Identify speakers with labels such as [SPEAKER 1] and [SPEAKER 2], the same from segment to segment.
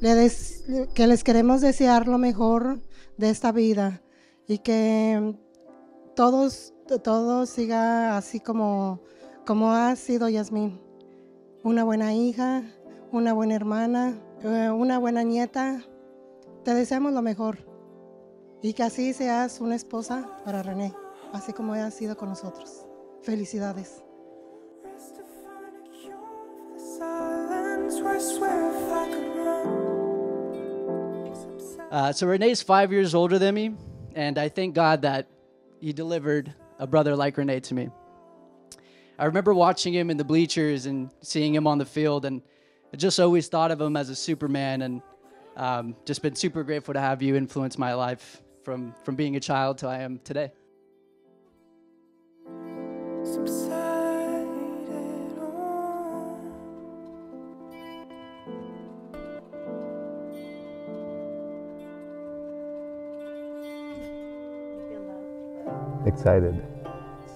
[SPEAKER 1] que les queremos desear lo mejor de esta vida y que todos, todo siga así como, como ha sido Yasmín. Una buena hija, una buena hermana, eh, una buena nieta. Te deseamos lo mejor y que así seas una esposa para René, así como has sido con nosotros. Felicidades.
[SPEAKER 2] Uh, so Rene's five years older than me, and I thank God that He delivered a brother like Rene to me. I remember watching him in the bleachers and seeing him on the field, and I just always thought of him as a Superman, and um, just been super grateful to have you influence my life from from being a child till I am today.
[SPEAKER 3] Excited,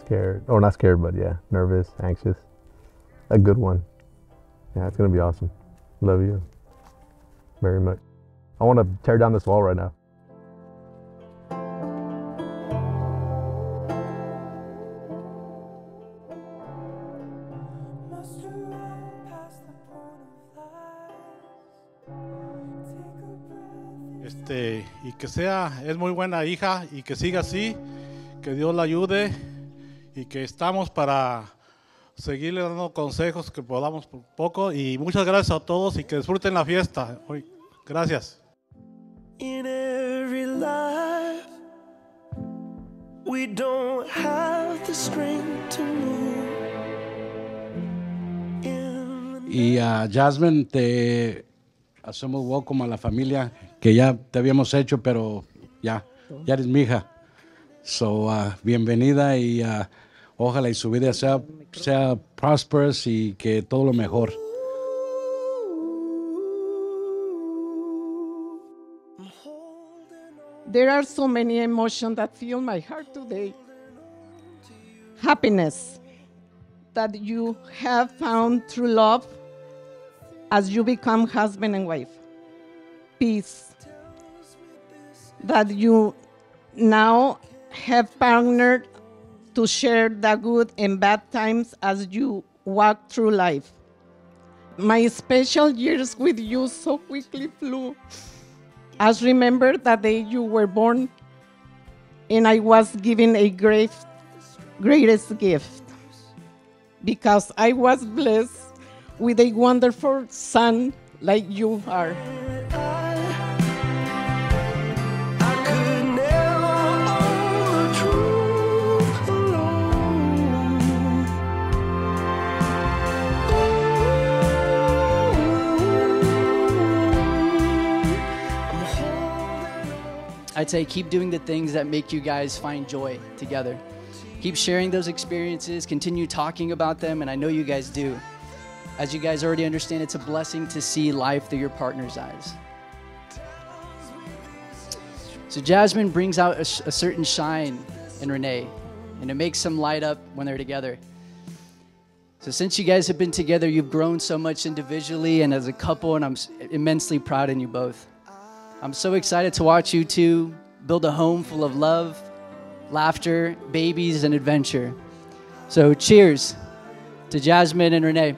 [SPEAKER 3] scared, or not scared, but yeah, nervous, anxious. A good one. Yeah, it's gonna be awesome. Love you very much. I want to tear down this wall right now.
[SPEAKER 4] Must you run past the point of lies? Take a breath.
[SPEAKER 5] Este, y que sea, es muy buena hija y que siga así, que Dios la ayude y que estamos para seguirle dando consejos que podamos por poco y muchas gracias a todos y que disfruten la fiesta. Hoy, Gracias.
[SPEAKER 4] In every life, we don't have the strength to move. In the
[SPEAKER 6] Y a Jasmine te hacemos welcome a la familia que ya te habíamos hecho, pero ya, ya eres mi hija. So, uh, bienvenida y uh, ojalá y su vida sea, sea prosperous y que todo lo mejor.
[SPEAKER 7] There are so many emotions that fill my heart today. Happiness that you have found true love as you become husband and wife. Peace that you now have partnered to share the good and bad times as you walk through life. My special years with you so quickly flew. As remember the day you were born, and I was given a great, greatest gift because I was blessed with a wonderful son like you are.
[SPEAKER 2] I'd say keep doing the things that make you guys find joy together. Keep sharing those experiences, continue talking about them, and I know you guys do. As you guys already understand, it's a blessing to see life through your partner's eyes. So Jasmine brings out a, a certain shine in Rene, and it makes them light up when they're together. So since you guys have been together, you've grown so much individually and as a couple, and I'm immensely proud in you both. I'm so excited to watch you two build a home full of love, laughter, babies, and adventure. So cheers to Jasmine and Rene.